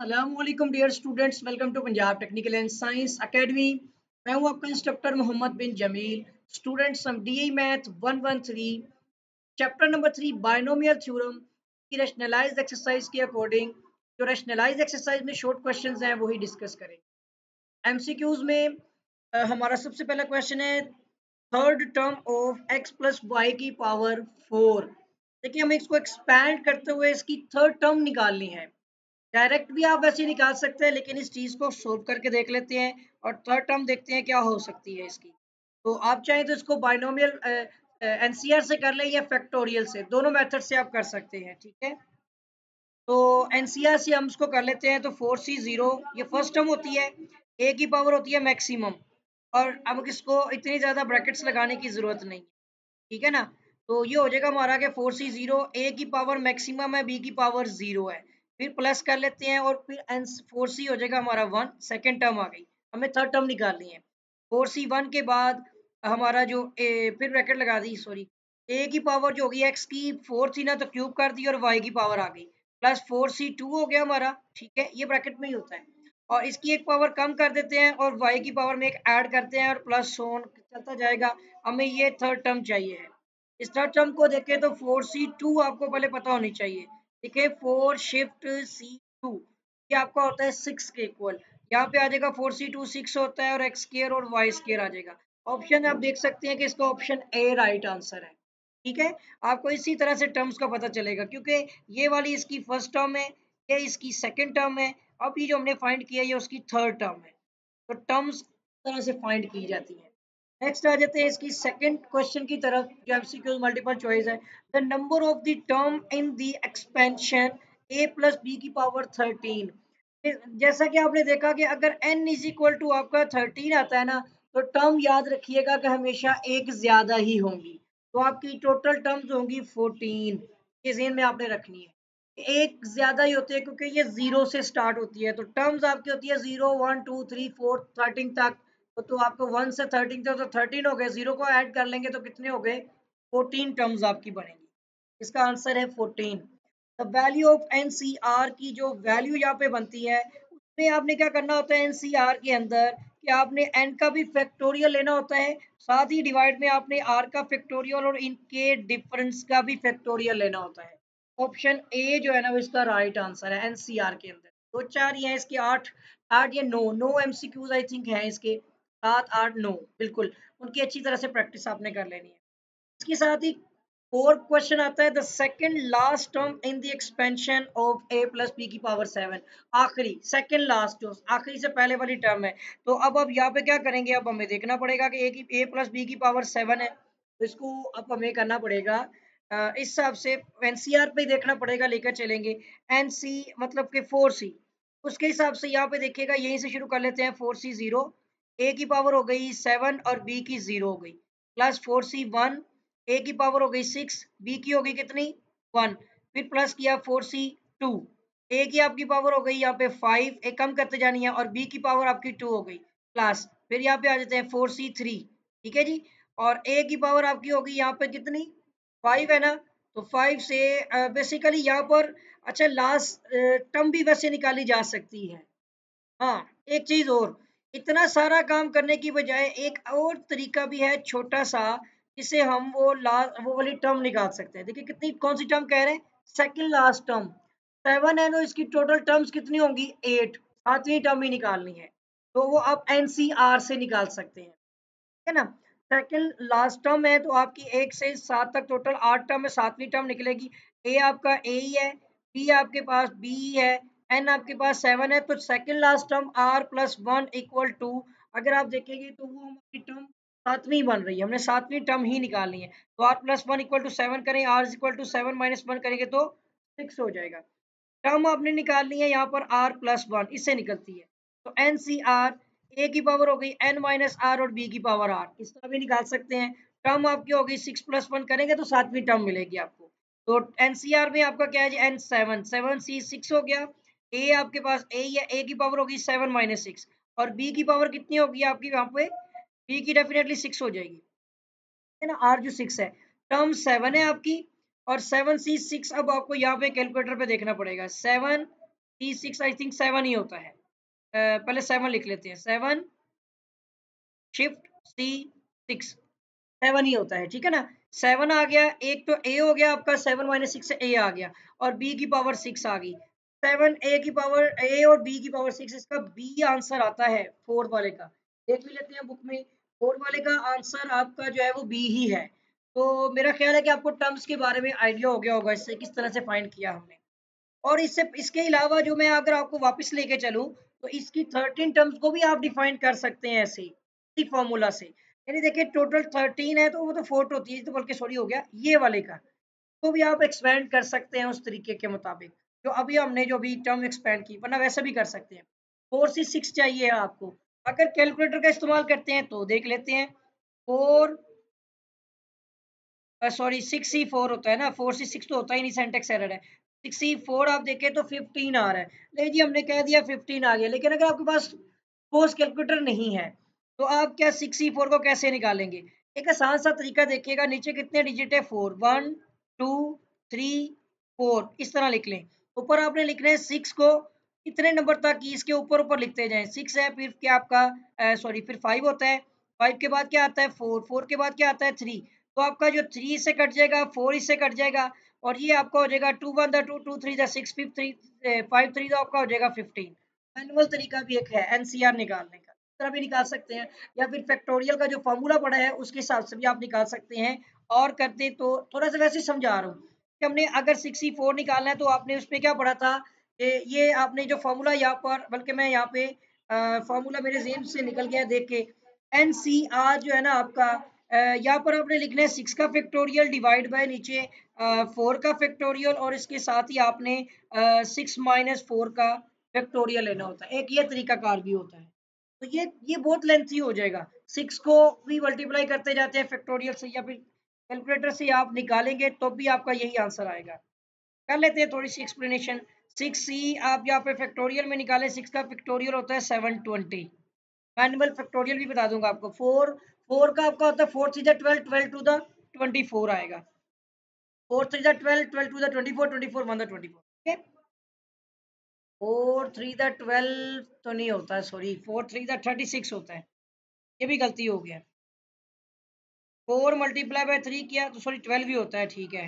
Aslam dear students welcome to Punjab technical and science academy मैं हूँ आपका इंस्ट्रक्टर मोहम्मद बिन जमील. स्टूडेंट्स हम D E math one one three chapter number three binomial theorem की rationalise exercise के according जो rationalise exercise में short question हैं वही डिस्कस करेंगे। एमसीक्यूज में आ, हमारा सबसे पहला क्वेश्चन है third term of x plus y की पावर फोर देखिए हमें इसको एक्सपैंड करते हुए इसकी थर्ड टर्म निकालनी है। डायरेक्ट भी आप वैसे निकाल सकते हैं, लेकिन इस चीज़ को सोल्व करके देख लेते हैं और थर्ड टर्म देखते हैं क्या हो सकती है इसकी। तो आप चाहें तो इसको बाइनोमियल एनसीआर से कर लें या फैक्टोरियल से, दोनों मेथड से आप कर सकते हैं, ठीक है? तो एनसीआर से हम इसको कर लेते हैं तो फोर सी ज़ीरो ये फ़र्स्ट टर्म होती है ए की पावर होती है मैक्सिमम और अब इसको इतनी ज़्यादा ब्रैकेट्स लगाने की ज़रूरत नहीं ठीक है ना? तो ये हो जाएगा हमारा कि फोर सी ज़ीरो ए की पावर मैक्सिमम है बी की पावर ज़ीरो है। फिर प्लस कर लेते हैं और फिर एन फोर सी हो जाएगा हमारा वन सेकेंड टर्म आ गई। हमें थर्ड टर्म निकालनी है। फोर सी वन के बाद हमारा जो ए फिर ब्रैकेट लगा दी सॉरी ए की पावर जो होगी एक्स की फोर थी ना तो क्यूब कर दी और वाई की पावर आ गई। प्लस फोर सी टू हो गया हमारा, ठीक है? ये ब्रैकेट में ही होता है। और इसकी एक पावर कम कर देते हैं और वाई की पावर में एक ऐड करते हैं और प्लस सोन चलता जाएगा। हमें ये थर्ड टर्म चाहिए इस थर्ड टर्म को देखें तो फोर सी टू आपको पहले पता होनी चाहिए। देखिए फोर शिफ्ट सी टू ये आपका होता है सिक्स के इक्वल यहाँ पे आ जाएगा फोर सी टू सिक्स होता है और एक्स स्केयर और वाई स्केयर आ जाएगा. ऑप्शन आप देख सकते हैं कि इसका ऑप्शन ए राइट आंसर है. ठीक है? आपको इसी तरह से टर्म्स का पता चलेगा क्योंकि ये वाली इसकी फ़र्स्ट टर्म है, ये इसकी सेकेंड टर्म है. अब ये जो हमने फाइंड किया, ये उसकी थर्ड टर्म है. तो टर्म्स तरह से फाइंड की जाती है. नेक्स्ट आ जाते हैं इसकी सेकंड क्वेश्चन की तरफ़, जो एमसीक्यू मल्टीपल चॉइस है। The number of the term in the expansion a plus b की पावर थर्टीन जैसा कि आपने देखा कि अगर n इज़ इक्वल टू आपका थर्टीन आता है ना तो टर्म याद रखिएगा कि हमेशा एक ज़्यादा ही होंगी। तो आपकी टोटल टर्म्स होंगी फोर्टीन ये जेन में आपने रखनी है। एक ज़्यादा ही होती है क्योंकि ये ज़ीरो से स्टार्ट होती है। तो टर्म्स आपकी होती है zero one two three four thirteen तक। तो, तो आपको वन से थर्टीन थे तो थर्टीन हो गए ज़ीरो को ऐड कर लेंगे तो कितने हो गए? फोर्टीन टर्म्स आपकी बनेंगी। इसका आंसर है fourteen the value of nCr की जो वैल्यू यहाँ पे बनती है उसमें आपने क्या करना होता है एनसीआर के अंदर? कि आपने एन का भी फैक्टोरियल लेना होता है साथ ही डिवाइड में आपने आर का फैक्टोरियल और इनके डिफरेंस का भी फैक्टोरियल लेना होता है। ऑप्शन ए जो है ना वो इसका राइट आंसर है एनसीआर के अंदर। दो चार ये इसके आठ आठ या नौ नो एमसीक्यूज आई थिंक हैं इसके। सात आठ नौ, बिल्कुल। उनकी अच्छी तरह से प्रैक्टिस आपने कर लेनी है। इसके साथ ही फोर्थ क्वेश्चन आता है the second last term in the expansion of a plus b की पावर सेवन आखिरी सेकंड लास्ट जो आखिरी से पहले वाली टर्म है। तो अब अब यहाँ पे क्या करेंगे? अब हमें देखना पड़ेगा कि ए की ए प्लस बी की पावर सेवन है। तो इसको अब हमें करना पड़ेगा। इस हिसाब से एनसीआर पे देखना पड़ेगा, लेकर चलेंगे। एनसी मतलब के फोर सी उसके हिसाब से यहाँ पे देखिएगा, यहीं से शुरू कर लेते हैं फोर सी ज़ीरो ए की पावर हो गई सेवन और बी की ज़ीरो हो गई। Plus four C one a की पावर हो गई सिक्स बी की हो गई कितनी? वन फिर प्लस किया फोर सी टू ए की आपकी पावर हो गई यहाँ पे फाइव ए कम करते जानी है और बी की पावर आपकी टू हो गई। प्लस फिर यहाँ पे आ जाते हैं फोर सी थ्री ठीक है जी? और ए की पावर आपकी होगी यहाँ पे कितनी? फाइव है ना? तो फाइव से बेसिकली यहाँ पर अच्छा लास्ट टर्म भी वैसे निकाली जा सकती है। हाँ एक चीज़ और इतना सारा काम करने की बजाय एक और तरीका भी है छोटा सा, जिसे हम वो लास्ट वो वाली टर्म निकाल सकते हैं। देखिए कितनी, कौन सी टर्म कह रहे हैं? सेकंड लास्ट टर्म सेवन है तो इसकी टोटल टर्म्स कितनी होंगी? एट सातवीं टर्म ही निकालनी है। तो वो आप एनसीआर से निकाल सकते हैं। ठीक है ना? सेकंड लास्ट टर्म है तो आपकी एक से सात तक टोटल आठ टर्म है सातवीं टर्म निकलेगी। ए आपका ए ही है बी आपके पास बी है। एन आपके पास सेवन है तो second last term r plus one equal to अगर आप देखेंगे तो वो हमारी टर्म सातवीं बन रही है। हमने सातवीं टर्म ही निकालनी है। तो r plus one equal to seven करें r equal to seven minus one करेंगे तो सिक्स हो जाएगा। टर्म आपने निकालनी है, यहाँ पर आर प्लस वन इससे निकलती है। तो एन सी आर ए की पावर हो गई एन माइनस आर और बी की पावर आर इस तरह भी निकाल सकते हैं। टर्म आपकी हो गई सिक्स प्लस वन करेंगे तो सातवीं टर्म मिलेगी आपको। तो एन सी आर में आपका क्या है n seven seven C six हो गया। ए आपके पास ए या ए की पावर होगी सेवन माइनस सिक्स और बी की पावर कितनी होगी आपकी यहाँ पे? बी की डेफिनेटली सिक्स हो जाएगी। है ना? आर जो सिक्स है। टर्म सेवन है आपकी। और सेवन सी सिक्स अब आपको यहाँ पे कैलकुलेटर पे देखना पड़ेगा। Seven C six I think seven ही होता है। uh, पहले सेवन लिख लेते हैं। Seven shift C six seven ही होता है ठीक है ना? सेवन आ गया। एक तो ए हो गया आपका सेवन माइनस सिक्स ए आ गया। और बी की पावर सिक्स आ गई। सेवन ए की पावर ए और बी की पावर सिक्स इसका बी आंसर आता है फोर्थ वाले का। देख भी लेते हैं बुक में फोर्थ वाले का आंसर आपका जो है वो बी ही है। तो मेरा ख्याल है कि आपको टर्म्स के बारे में आइडिया हो गया होगा, इससे किस तरह से फाइंड किया हमने। और इससे, इसके अलावा जो मैं अगर आपको वापस लेके चलूँ तो इसकी थर्टीन टर्म्स को भी आप डिफाइन कर सकते हैं ऐसे ही फॉर्मूला से। यानी देखिए टोटल थर्टीन है तो वो तो फोर्थ होती है तो बल्कि सॉरी हो गया, ये वाले का। तो भी आप एक्सपेंड कर सकते हैं उस तरीके के मुताबिक। जो अभी हमने जो अभी टर्म एक्सपेंड की, वरना वैसे भी कर सकते हैं। फोर सी सिक्स चाहिए आपको। अगर कैलकुलेटर का इस्तेमाल करते हैं तो देख लेते हैं। Four sorry six C four होता है ना? फोर सी सिक्स तो होता ही नहीं सेंटेक्स एरर है। सिक्स सी फोर आप देखें तो फिफ्टीन आ रहा है। नहीं जी, हमने कह दिया फिफ्टीन आ गया, लेकिन अगर आपके पास पोस्ट कैलकुलेटर नहीं है तो आप क्या सिक्स सी फोर को कैसे निकालेंगे? एक आसान सा तरीका देखिएगा, नीचे कितने डिजिट है? Four one two three four इस तरह लिख लें। ऊपर आपने लिखना है सिक्स को। कितने नंबर तक इसके ऊपर ऊपर लिखते जाएँ। सिक्स है, फिर क्या आपका सॉरी फिर फाइव होता है। फाइव के बाद क्या आता है? फोर फोर के बाद क्या आता है? थ्री तो आपका जो थ्री से कट जाएगा फोर इससे कट जाएगा और ये आपका हो जाएगा two one the two three the six three five three तो आपका हो जाएगा फिफ्टीन मैनुअल तरीका भी एक है एनसीआर निकालने का। तरह भी निकाल सकते हैं या फिर फैक्टोरियल का जो फॉर्मूला पड़ा है, उसके हिसाब से भी आप निकाल सकते हैं। और करते तो थोड़ा सा वैसे समझा रहा हूँ। कि हमने अगर सिक्सटी फोर निकालना है तो आपने उसमें क्या पढ़ा था कि ये आपने जो फॉर्मूला यहाँ पर, बल्कि मैं यहाँ पे फॉर्मूला मेरे जेम से निकल गया देख के। एन सी आर जो है ना आपका यहाँ पर आपने लिखना है सिक्स का फैक्टोरियल डिवाइड बाय नीचे फोर का फैक्टोरियल और इसके साथ ही आपने सिक्स माइनस फोर का फैक्टोरियल लेना होता है। एक ये तरीका कार भी होता है। तो ये ये बहुत लेंथी हो जाएगा। सिक्स को भी मल्टीप्लाई करते जाते हैं फैक्टोरियल से या फिर कैलकुलेटर से आप निकालेंगे तो भी आपका यही आंसर आएगा। कर लेते हैं थोड़ी सी एक्सप्लेनेशन सिक्स सी आप यहाँ पे फैक्टोरियल में निकालें सिक्स का फैक्टोरियल होता है सेवन ट्वेंटी मैनुअल फैक्टोरियल भी बता दूँगा आपको। फोर फोर का आपका होता है four three twelve twelve two the twenty four आएगा। Four three twelve twelve two the twenty four twenty four one the twenty four ठीक है फोर थ्री द ट्वेल्व तो नहीं होता है sorry four three the thirty six होता है। ये भी गलती हो गया। फोर मल्टीप्लाई बाय थ्री किया तो सॉरी ट्वेल्व भी होता है ठीक है।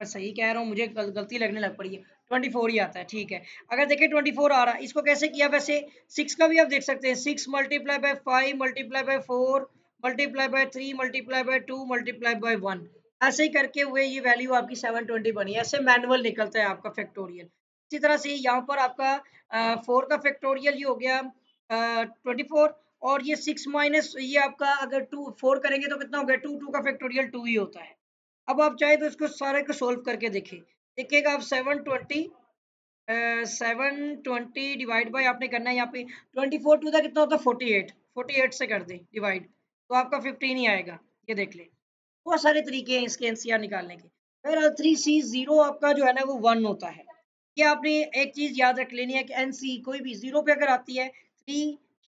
मैं सही कह रहा हूँ मुझे गल, गलती लगने लग पड़ी है। ट्वेंटी फोर ही आता है ठीक है। अगर देखिए ट्वेंटी फोर आ रहा है इसको कैसे किया? वैसे सिक्स का भी आप देख सकते हैं six multiply by five multiply by four multiply by three multiply by two multiply by one. ऐसे ही करके हुए ये वैल्यू आपकी सेवन ट्वेंटी बनी ऐसे मैनुअल निकलता है आपका फैक्टोरियल। इसी तरह से यहाँ पर आपका फोर का फैक्टोरियल ये हो गया ट्वेंटी फोर और ये सिक्स माइनस ये आपका अगर टू फोर करेंगे तो कितना हो गया? टू टू का फैक्टोरियल टू ही होता है। अब आप चाहे तो इसको सारे को सोल्व करके देखें। देखिएगा आप seven twenty seven twenty divide by आपने करना है यहाँ पे। ट्वेंटी फोर टू का कितना होता है? फोर्टी एट फोर्टी एट से कर दें डिवाइड तो आपका फिफ्टीन ही आएगा। ये देख लें। बहुत सारे तरीके हैं इसके एनसीआर निकालने के। फिर थ्री सी ज़ीरो आपका जो है ना वो वन होता है। ये आपने एक चीज़ याद रख लेनी है कि एन सी कोई भी ज़ीरो पे अगर आती है थ्री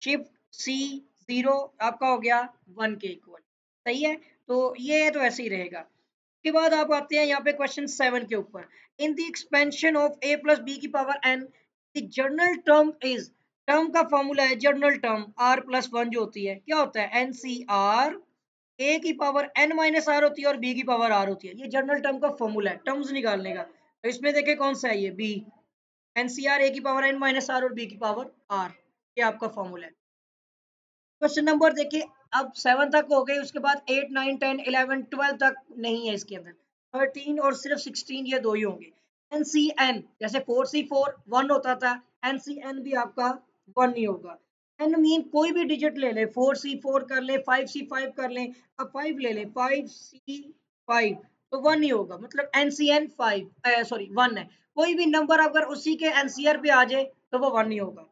शिफ्ट सी ज़ीरो आपका हो गया वन के इक्वल सही है? तो ये तो ऐसे ही रहेगा। उसके बाद आप आते हैं यहाँ पे क्वेश्चन सेवन के ऊपर। In the expansion of a plus b की power n the general term is term का फॉर्मूला है general term r plus one जो होती है, क्या होता है? एन सी आर ए की पावर एन माइनस आर होती है और बी की पावर आर होती है। ये जर्नल टर्म का फॉर्मूला है टर्म्स निकालने का। तो इसमें देखें कौन सा है ये? बी एनसीआर ए की पावर एन माइनस आर और बी की पावर आर ये आपका फॉर्मूला है। क्वेश्चन नंबर देखिए, अब सेवन तक हो गए उसके बाद eight nine ten eleven twelve तक नहीं है इसके अंदर। थर्टीन और सिर्फ़ सिक्सटीन ये दो ही होंगे। एन सी एन जैसे फोर सी फोर वन होता था एन सी एन भी आपका वन ही होगा। एन मीन कोई भी डिजिट ले ले फोर सी फोर कर ले फाइव सी फाइव कर ले, अब फाइव ले ले फाइव सी फाइव तो वन ही होगा। मतलब n C n five sorry one है। कोई भी नंबर अगर उसी के एनसीआर पे आ जाए तो वो वन ही होगा।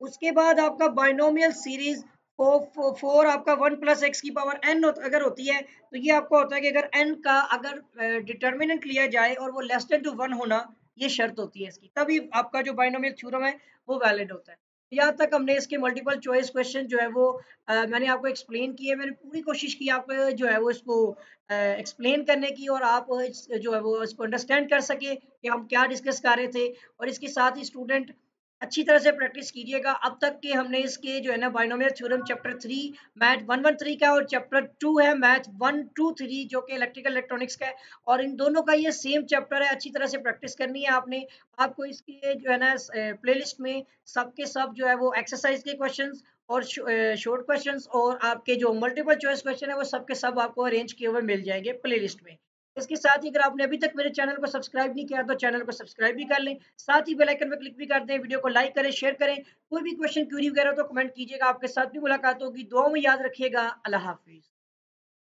उसके बाद आपका बाइनोमियल सीरीज़ फोर फोर आपका वन प्लस एक्स की पावर एन अगर होती है तो ये आपको होता है कि अगर एन का अगर डिटर्मिनेंट लिया जाए और वो लेस देन टू वन होना ये शर्त होती है इसकी। तभी आपका जो बाइनोमियल थ्योरम है वो वैलिड होता है। यहाँ तक हमने इसके मल्टीपल चॉइस क्वेश्चन जो है वो आ, मैंने आपको एक्सप्लेन किए मैंने पूरी कोशिश की आप जो है वो इसको एक्सप्लेन करने की और आप जो है वो इसको अंडरस्टैंड कर सके कि हम क्या डिस्कस कर रहे थे। और इसके साथ ही स्टूडेंट अच्छी तरह से प्रैक्टिस कीजिएगा। अब तक के हमने इसके जो है ना binomial theorem chapter three, math one one three का और चैप्टर टू है, मैथ वन टू थ्री जो कि इलेक्ट्रिकल इलेक्ट्रॉनिक्स का है। और इन दोनों का ये सेम चैप्टर है, अच्छी तरह से प्रैक्टिस करनी है आपने। आपको इसके जो है ना प्लेलिस्ट में सबके सब जो है वो एक्सरसाइज के क्वेश्चन और शॉर्ट क्वेश्चंस और आपके जो मल्टीपल चॉइस क्वेश्चन है, वो सबके सब आपको अरेंज किए हुए मिल जाएँगे प्लेलिस्ट में। इसके साथ ही अगर आपने अभी तक मेरे चैनल को सब्सक्राइब नहीं किया तो चैनल को सब्सक्राइब भी कर लें। साथ ही बेलाइकन पर क्लिक भी कर दें, वीडियो को लाइक करें, शेयर करें। कोई भी क्वेश्चन क्यूरी वगैरह तो कमेंट कीजिएगा। आपके साथ भी मुलाकात होगी। दुआ में याद रखिएगा। अल्लाह हाफिज़।